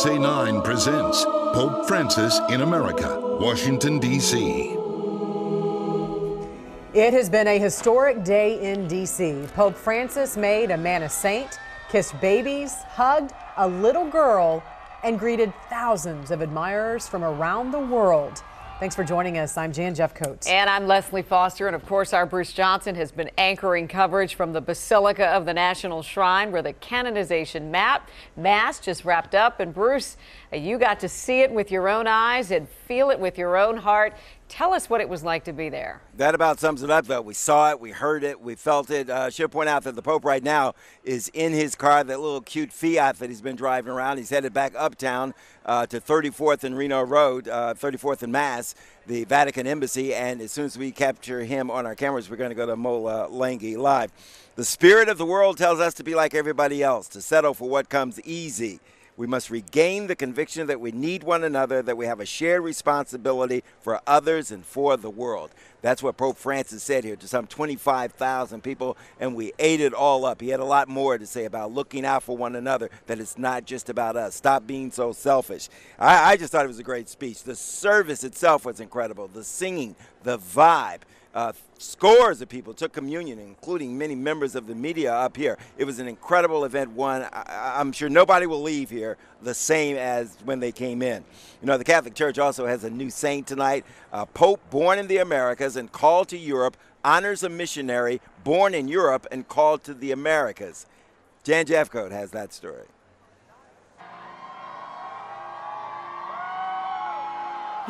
USA 9 presents Pope Francis in America, Washington, D.C. It has been a historic day in D.C. Pope Francis made a man a saint, kissed babies, hugged a little girl, and greeted thousands of admirers from around the world. Thanks for joining us. I'm Jan Jeffcoat. And I'm Leslie Foster. And of course, our Bruce Johnson has been anchoring coverage from the Basilica of the National Shrine where the canonization map mass just wrapped up. And Bruce, you got to see it with your own eyes and feel it with your own heart. Tell us what it was like to be there. That about sums it up, though. We saw it, we heard it, we felt it. Uh, should point out that the Pope right now is in his car, that little cute Fiat that he's been driving around. He's headed back uptown uh, to 34th and Reno Road, uh, 34th and Mass, the Vatican Embassy. And as soon as we capture him on our cameras, we're going to go to Mola Lenghi live. The spirit of the world tells us to be like everybody else, to settle for what comes easy. We must regain the conviction that we need one another, that we have a shared responsibility for others and for the world. That's what Pope Francis said here to some 25,000 people, and we ate it all up. He had a lot more to say about looking out for one another, that it's not just about us. Stop being so selfish. I, I just thought it was a great speech. The service itself was incredible, the singing, the vibe. Uh, scores of people took communion, including many members of the media up here. It was an incredible event. One, I, am sure nobody will leave here the same as when they came in. You know, the Catholic Church also has a new saint tonight. A Pope born in the Americas and called to Europe, honors a missionary born in Europe and called to the Americas. Jan Jeffcoat has that story.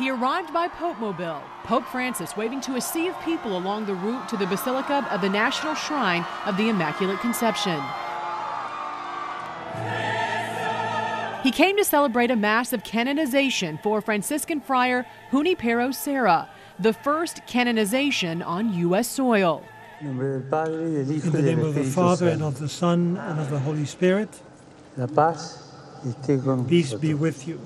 He arrived by Pope Mobile, Pope Francis waving to a sea of people along the route to the Basilica of the National Shrine of the Immaculate Conception. He came to celebrate a mass of canonization for Franciscan friar Junipero Serra, the first canonization on U.S. soil. In the name of the Father, and of the Son, and of the Holy Spirit, peace be with you.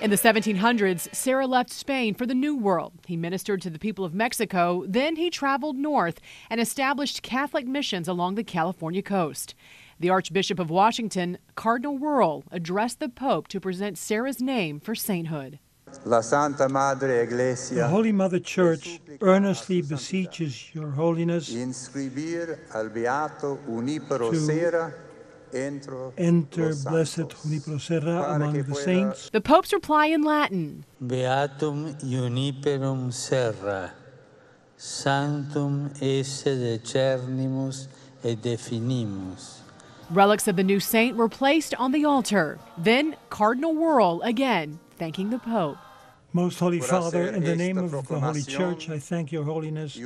In the 1700s, Serra left Spain for the New World. He ministered to the people of Mexico. Then he traveled north and established Catholic missions along the California coast. The Archbishop of Washington, Cardinal Wuerl, addressed the Pope to present Serra's name for sainthood. The Holy Mother Church earnestly beseeches Your Holiness to enter blessed Junipero Serra among the saints. The Pope's reply in Latin Beatum Juniperum Serra, Sanctum esse decernimus et definimus. Relics of the new saint were placed on the altar. Then Cardinal Wuerl again thanking the Pope. Most Holy Father, in the name of the Holy Church, I thank Your Holiness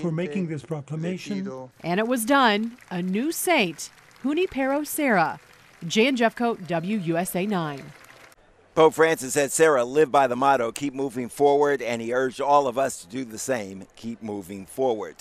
for making this proclamation. And it was done. A new saint Junipero Serra. Jan Jeffcoat, WUSA 9. Pope Francis said Serra lived by the motto, keep moving forward, and he urged all of us to do the same, keep moving forward.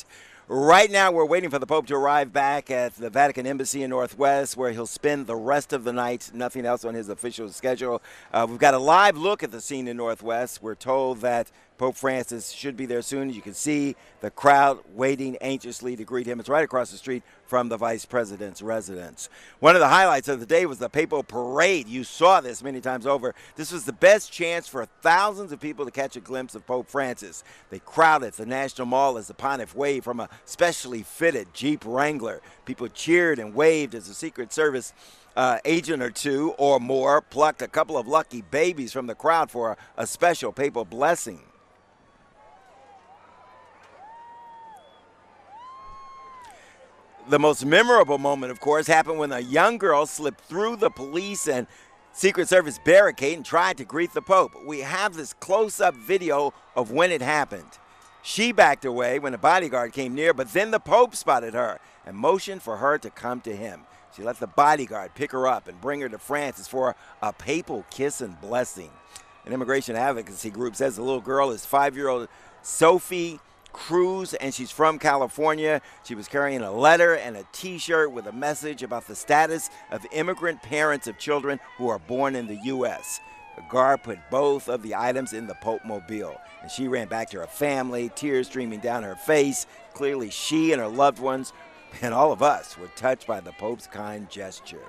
Right now, we're waiting for the Pope to arrive back at the Vatican Embassy in Northwest, where he'll spend the rest of the night. Nothing else on his official schedule. Uh, we've got a live look at the scene in Northwest. We're told that Pope Francis should be there soon. You can see the crowd waiting anxiously to greet him. It's right across the street from the vice president's residence. One of the highlights of the day was the papal parade. You saw this many times over. This was the best chance for thousands of people to catch a glimpse of Pope Francis. They crowded the National Mall as the pontiff waved from a specially fitted Jeep Wrangler. People cheered and waved as the Secret Service uh, agent or two or more plucked a couple of lucky babies from the crowd for a, a special papal blessing. The most memorable moment, of course, happened when a young girl slipped through the police and Secret Service barricade and tried to greet the Pope. We have this close up video of when it happened. She backed away when a bodyguard came near, but then the Pope spotted her and motioned for her to come to him. She let the bodyguard pick her up and bring her to Francis for a papal kiss and blessing. An immigration advocacy group says the little girl is five year old Sophie Cruz, and she's from California. She was carrying a letter and a t shirt with a message about the status of immigrant parents of children who are born in the U.S. The guard put both of the items in the Pope Mobile, and she ran back to her family, tears streaming down her face. Clearly, she and her loved ones and all of us were touched by the Pope's kind gesture.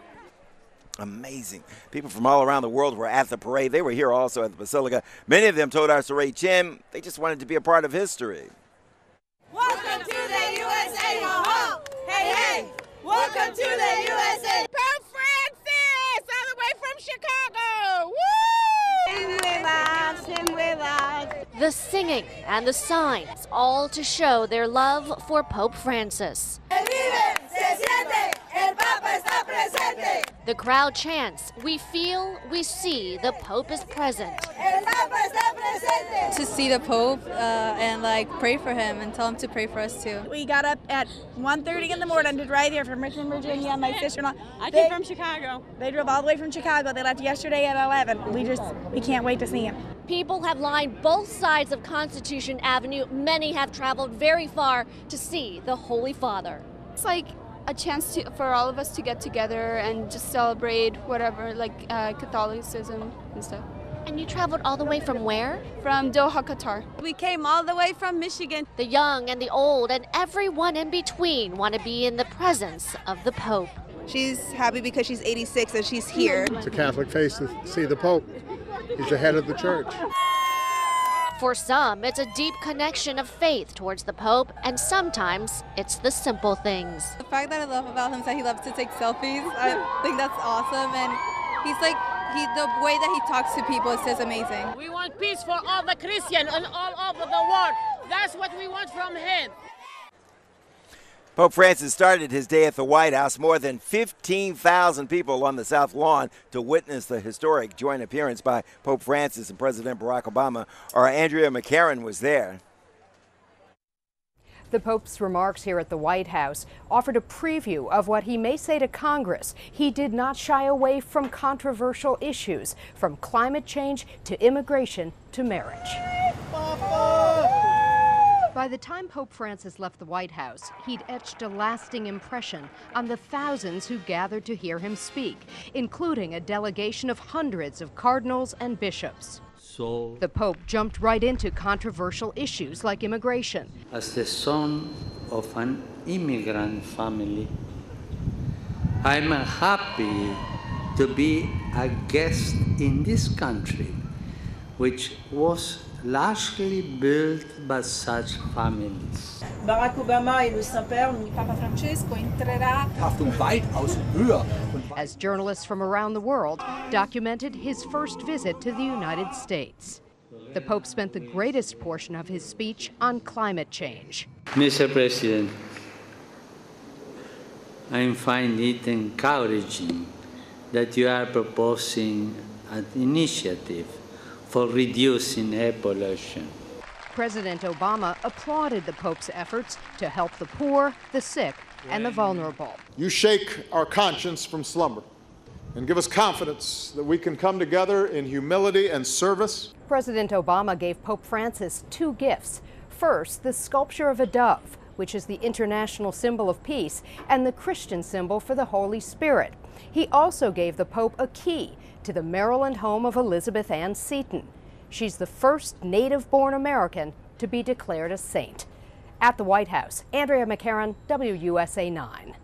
Amazing. People from all around the world were at the parade. They were here also at the Basilica. Many of them told our Surae Chinn they just wanted to be a part of history. Welcome to the USA, ho ho! Hey, hey! Welcome to the USA! Pope Francis, all the way from Chicago! Woo! with us, sing with us. The singing and the signs, all to show their love for Pope Francis. The crowd chants, We feel, we see, the Pope is present. To see the Pope uh, and like pray for him and tell him to pray for us too. We got up at 1.30 in the morning to drive here from Richmond, Virginia. My sister-in-law. I came from Chicago. They drove all the way from Chicago. They left yesterday at 11. We just, we can't wait to see him. People have lined both sides of Constitution Avenue. Many have traveled very far to see the Holy Father. It's like a chance to, for all of us to get together and just celebrate whatever, like uh, Catholicism and stuff. And you traveled all the way from where? From Doha, Qatar. We came all the way from Michigan. The young and the old and everyone in between want to be in the presence of the Pope. She's happy because she's 86 and she's here. It's a Catholic face to see the Pope. He's the head of the church. For some, it's a deep connection of faith towards the Pope, and sometimes it's the simple things. The fact that I love about him is that he loves to take selfies. I think that's awesome, and he's like he, the way that he talks to people is just amazing. We want peace for all the Christians and all over the world. That's what we want from him. Pope Francis started his day at the White House. More than 15,000 people on the South Lawn to witness the historic joint appearance by Pope Francis and President Barack Obama. Our Andrea McCarren was there. The Pope's remarks here at the White House offered a preview of what he may say to Congress. He did not shy away from controversial issues, from climate change to immigration to marriage. By the time Pope Francis left the White House, he'd etched a lasting impression on the thousands who gathered to hear him speak, including a delegation of hundreds of cardinals and bishops. So, The Pope jumped right into controversial issues like immigration. as the son of an immigrant family, I'm happy to be a guest in this country, which was largely built by such families. Barack Obama et le Saint-Père, Papa Francesco, entrerà weitaus höher. As journalists from around the world documented his first visit to the United States. The Pope spent the greatest portion of his speech on climate change. Mr. President, I find it encouraging that you are proposing an initiative for reducing air pollution. President Obama applauded the Pope's efforts to help the poor, the sick, and the vulnerable. You shake our conscience from slumber and give us confidence that we can come together in humility and service. President Obama gave Pope Francis two gifts. First, the sculpture of a dove, which is the international symbol of peace and the Christian symbol for the Holy Spirit. He also gave the Pope a key to the Maryland home of Elizabeth Ann Seton. She's the first native born American to be declared a saint. At the White House, Andrea McCarren, WUSA 9.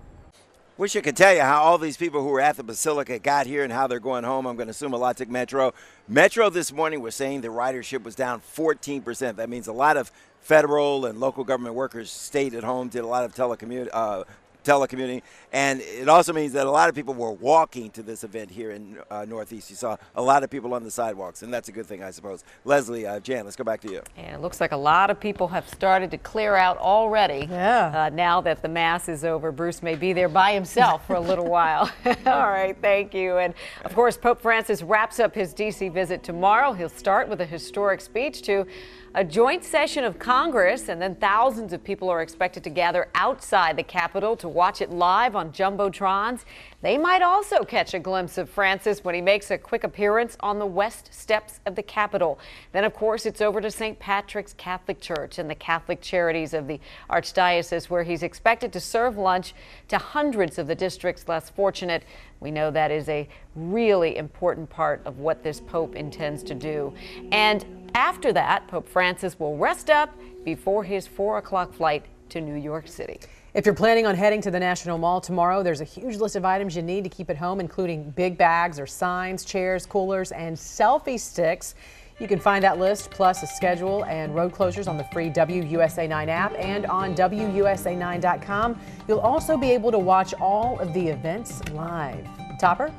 Wish I could tell you how all these people who were at the Basilica got here and how they're going home. I'm going to assume a lot took Metro. Metro this morning was saying the ridership was down 14%. That means a lot of federal and local government workers stayed at home, did a lot of telecommute, uh, telecommuting, and it also means that a lot of people were walking to this event here in uh, Northeast. You saw a lot of people on the sidewalks, and that's a good thing, I suppose. Leslie, uh, Jan, let's go back to you. And it looks like a lot of people have started to clear out already. Yeah. Uh, now that the mass is over, Bruce may be there by himself for a little while. All right, thank you. And of course, Pope Francis wraps up his D.C. visit tomorrow. He'll start with a historic speech to a joint session of Congress, and then thousands of people are expected to gather outside the Capitol to watch it live on Jumbotrons. They might also catch a glimpse of Francis when he makes a quick appearance on the west steps of the Capitol. Then, of course, it's over to St. Patrick's Catholic Church and the Catholic Charities of the Archdiocese, where he's expected to serve lunch to hundreds of the district's less fortunate. We know that is a really important part of what this Pope intends to do. And after that, Pope Francis will rest up before his 4 o'clock flight to New York City. If you're planning on heading to the National Mall tomorrow, there's a huge list of items you need to keep at home, including big bags or signs, chairs, coolers, and selfie sticks. You can find that list plus a schedule and road closures on the free WUSA 9 app and on WUSA9.com. You'll also be able to watch all of the events live. Topper?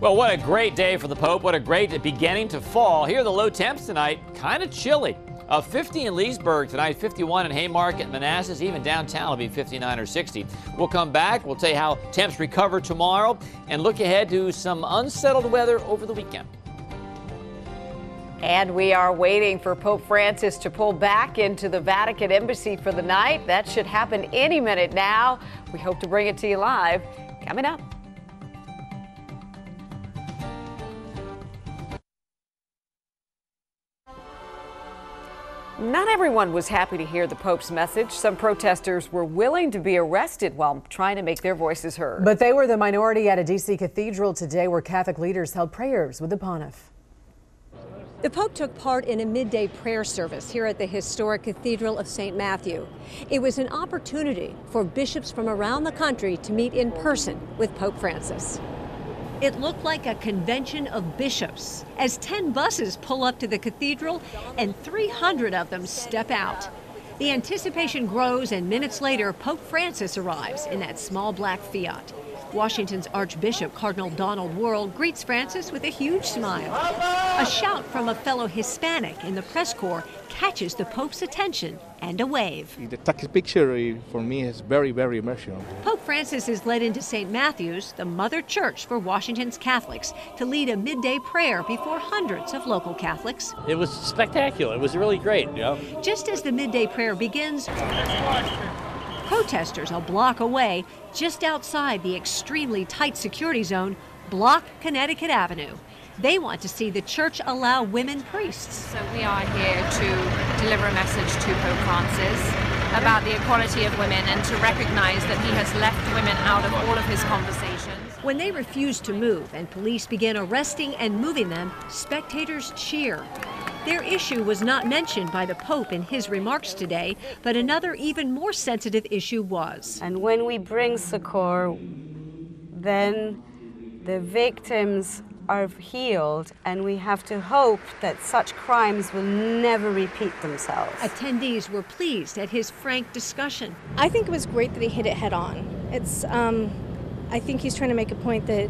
Well, what a great day for the Pope. What a great beginning to fall. Here are the low temps tonight. Kind of chilly. Uh, 50 in Leesburg tonight, 51 in Haymarket, Manassas, even downtown will be 59 or 60. We'll come back. We'll tell you how temps recover tomorrow and look ahead to some unsettled weather over the weekend. And we are waiting for Pope Francis to pull back into the Vatican Embassy for the night. That should happen any minute now. We hope to bring it to you live coming up. Not everyone was happy to hear the Pope's message. Some protesters were willing to be arrested while trying to make their voices heard. But they were the minority at a D.C. cathedral today where Catholic leaders held prayers with the pontiff. The Pope took part in a midday prayer service here at the historic Cathedral of St. Matthew. It was an opportunity for bishops from around the country to meet in person with Pope Francis. It looked like a convention of bishops as 10 buses pull up to the cathedral and 300 of them step out. The anticipation grows, and minutes later, Pope Francis arrives in that small black Fiat. Washington's Archbishop Cardinal Donald Wuerl greets Francis with a huge smile. A shout from a fellow Hispanic in the press corps catches the Pope's attention and a wave. The tax picture for me is very, very emotional. Pope Francis is led into St. Matthew's, the mother church for Washington's Catholics, to lead a midday prayer before hundreds of local Catholics. It was spectacular. It was really great. You know? Just as the midday prayer begins, protesters a block away, just outside the extremely tight security zone, block Connecticut Avenue. They want to see the church allow women priests. So we are here to deliver a message to Pope Francis about the equality of women and to recognize that he has left women out of all of his conversations. When they refuse to move and police begin arresting and moving them, spectators cheer. Their issue was not mentioned by the Pope in his remarks today, but another even more sensitive issue was. And when we bring succor, then the victims are healed, and we have to hope that such crimes will never repeat themselves. Attendees were pleased at his frank discussion. I think it was great that he hit it head on. It's, um, I think he's trying to make a point that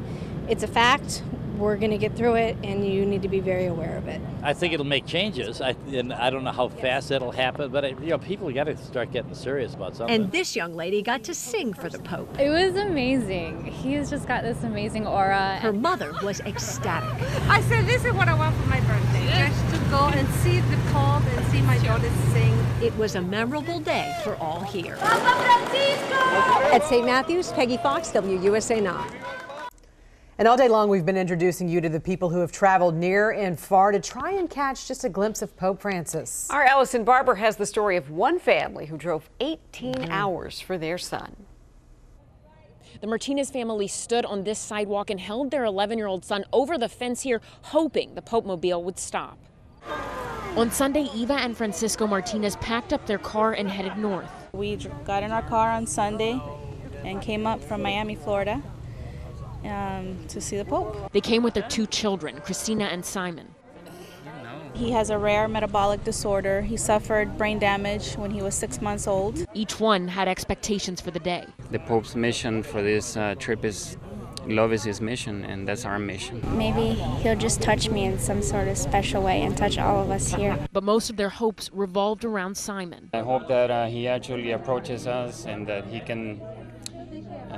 it's a fact we're going to get through it, and you need to be very aware of it. I think it'll make changes, I, and I don't know how fast it'll happen, but it, you know, people got to start getting serious about something. And this young lady got to sing for the Pope. It was amazing. He's just got this amazing aura. Her mother was ecstatic. I said, "This is what I want for my birthday: just to go and see the Pope and see my daughter sing." It was a memorable day for all here. At St. Matthew's, Peggy Fox, WUSA 9. And all day long, we've been introducing you to the people who have traveled near and far to try and catch just a glimpse of Pope Francis. Our Ellison Barber has the story of one family who drove 18 mm. hours for their son. The Martinez family stood on this sidewalk and held their 11 year old son over the fence here, hoping the Pope Mobile would stop. On Sunday, Eva and Francisco Martinez packed up their car and headed north. We got in our car on Sunday and came up from Miami, Florida um, to see the Pope. They came with their two children, Christina and Simon. He has a rare metabolic disorder. He suffered brain damage when he was six months old. Each one had expectations for the day. The Pope's mission for this uh, trip is love is his mission, and that's our mission. Maybe he'll just touch me in some sort of special way and touch all of us here. But most of their hopes revolved around Simon. I hope that uh, he actually approaches us and that he can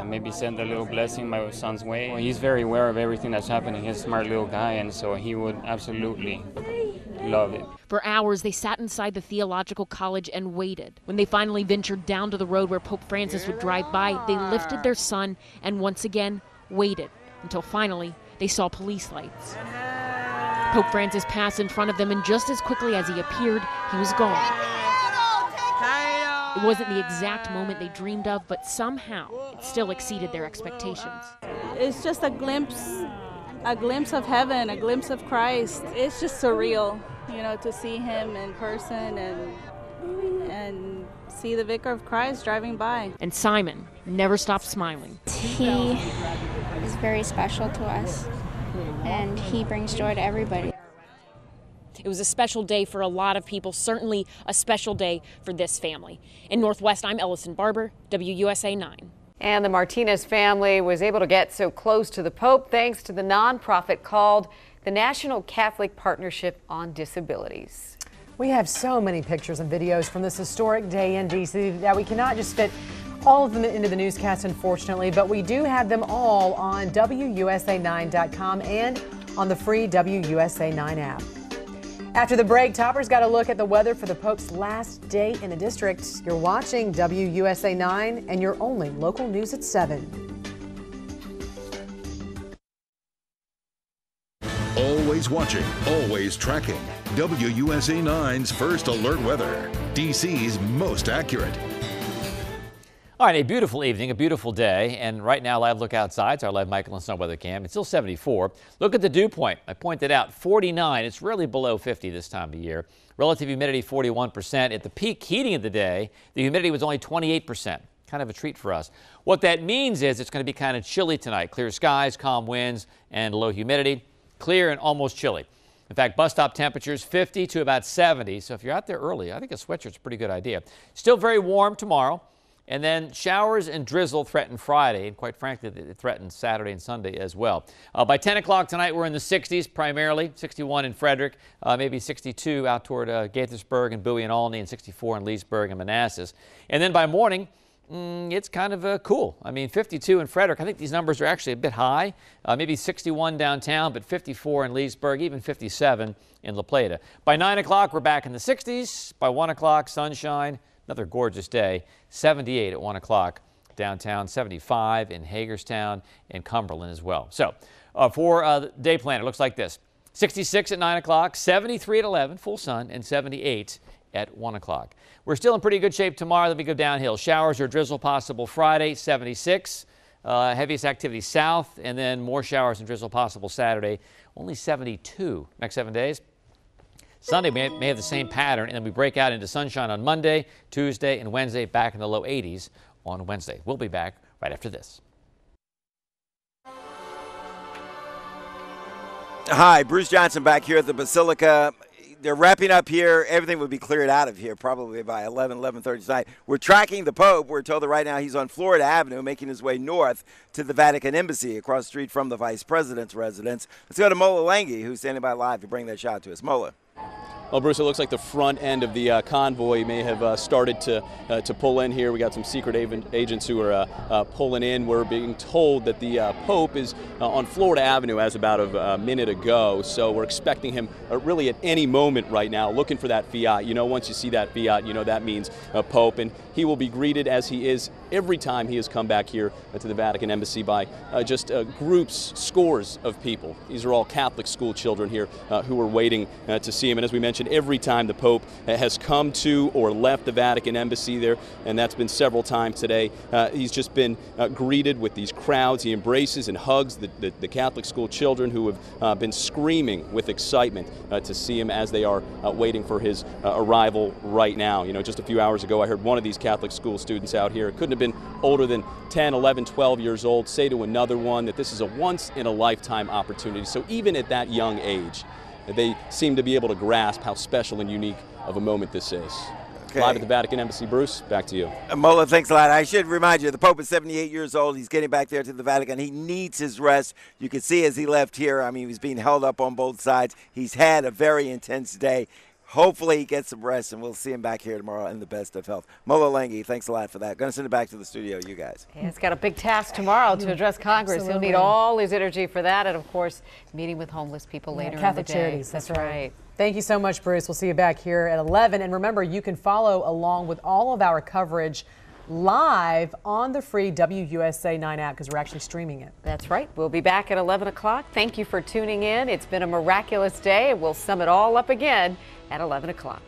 maybe send a little blessing my son's way. He's very aware of everything that's happening. He's a smart little guy, and so he would absolutely love it. For hours, they sat inside the theological college and waited. When they finally ventured down to the road where Pope Francis would drive by, they lifted their son and once again waited until finally they saw police lights. Pope Francis passed in front of them, and just as quickly as he appeared, he was gone. It wasn't the exact moment they dreamed of, but somehow it still exceeded their expectations. It's just a glimpse, a glimpse of heaven, a glimpse of Christ. It's just surreal, you know, to see him in person and and see the Vicar of Christ driving by. And Simon never stopped smiling. He is very special to us, and he brings joy to everybody. It was a special day for a lot of people, certainly a special day for this family. In Northwest, I'm Ellison Barber, WUSA 9. And the Martinez family was able to get so close to the Pope thanks to the nonprofit called the National Catholic Partnership on Disabilities. We have so many pictures and videos from this historic day in D.C. that we cannot just fit all of them into the newscast, unfortunately, but we do have them all on WUSA9.com and on the free WUSA 9 app. After the break, Topper's got a look at the weather for the Pope's last day in the district. You're watching WUSA 9 and your only local news at 7. Always watching, always tracking. WUSA 9's first alert weather. DC's most accurate. All right, a beautiful evening, a beautiful day, and right now, live look outside. It's our live Michael and Son weather cam. It's still 74. Look at the dew point. I pointed out 49. It's really below 50 this time of year. Relative humidity 41%. At the peak heating of the day, the humidity was only 28%. Kind of a treat for us. What that means is it's going to be kind of chilly tonight. Clear skies, calm winds, and low humidity. Clear and almost chilly. In fact, bus stop temperatures 50 to about 70. So if you're out there early, I think a sweatshirt's a pretty good idea. Still very warm tomorrow. And then showers and drizzle threaten Friday, and quite frankly, it threatens Saturday and Sunday as well. Uh, by 10 o'clock tonight, we're in the 60s primarily, 61 in Frederick, uh, maybe 62 out toward uh, Gaithersburg and Bowie and Olney, and 64 in Leesburg and Manassas. And then by morning, mm, it's kind of uh, cool. I mean, 52 in Frederick. I think these numbers are actually a bit high. Uh, maybe 61 downtown, but 54 in Leesburg, even 57 in La Plata. By 9 o'clock, we're back in the 60s. By 1 o'clock, sunshine. Another gorgeous day. 78 at 1 o'clock downtown, 75 in Hagerstown and Cumberland as well. So uh, for uh, the day plan, it looks like this. 66 at 9 o'clock, 73 at 11, full sun, and 78 at 1 o'clock. We're still in pretty good shape tomorrow. Then we go downhill. Showers or drizzle possible Friday, 76. Uh, heaviest activity south, and then more showers and drizzle possible Saturday, only 72. Next seven days, Sunday may, may have the same pattern, and then we break out into sunshine on Monday, Tuesday, and Wednesday, back in the low 80s on Wednesday. We'll be back right after this. Hi, Bruce Johnson back here at the Basilica. They're wrapping up here. Everything would be cleared out of here probably by 11, 11.30 tonight. We're tracking the Pope. We're told that right now he's on Florida Avenue making his way north to the Vatican Embassy across the street from the Vice President's residence. Let's go to Mola Lenghi, who's standing by live to bring that shot to us. Mola. Well, Bruce, it looks like the front end of the uh, convoy may have uh, started to uh, to pull in here. We got some secret agents who are uh, uh, pulling in. We're being told that the uh, Pope is on Florida Avenue as about a, minute ago, so we're expecting him really at any moment right now, looking for that fiat. You know, once you see that fiat, you know that means a Pope, and he will be greeted as he is every time he has come back here to the Vatican Embassy by just groups, scores of people. These are all Catholic school children here who are waiting to see him, and as we mentioned every time the Pope has come to or left the Vatican embassy there, and that's been several times today, uh, he's just been uh, greeted with these crowds. He embraces and hugs the, the, the Catholic school children who have uh, been screaming with excitement uh, to see him as they are uh, waiting for his uh, arrival right now. You know, just a few hours ago, I heard one of these Catholic school students out here, couldn't have been older than 10, 11, 12 years old, say to another one that this is a once in a lifetime opportunity. So even at that young age, they seem to be able to grasp how special and unique of a moment this is. Okay. Live at the Vatican Embassy, Bruce, back to you. Mola, thanks a lot. I should remind you, the Pope is 78 years old. He's getting back there to the Vatican. He needs his rest. You can see as he left here, I mean, he's being held up on both sides. He's had a very intense day. Hopefully he gets some rest, and we'll see him back here tomorrow in the best of health. Mola Lenghi, thanks a lot for that. Going to send it back to the studio, you guys. Yeah, he's got a big task tomorrow to address Congress. Absolutely. He'll need all his energy for that, and of course, meeting with homeless people yeah, later Catholic in the day. Charities, that's, that's right. right. Thank you so much, Bruce. We'll see you back here at 11. And remember, you can follow along with all of our coverage live on the free WUSA 9 app because we're actually streaming it. That's right. We'll be back at 11 o'clock. Thank you for tuning in. It's been a miraculous day, and we'll sum it all up again at 11 o'clock.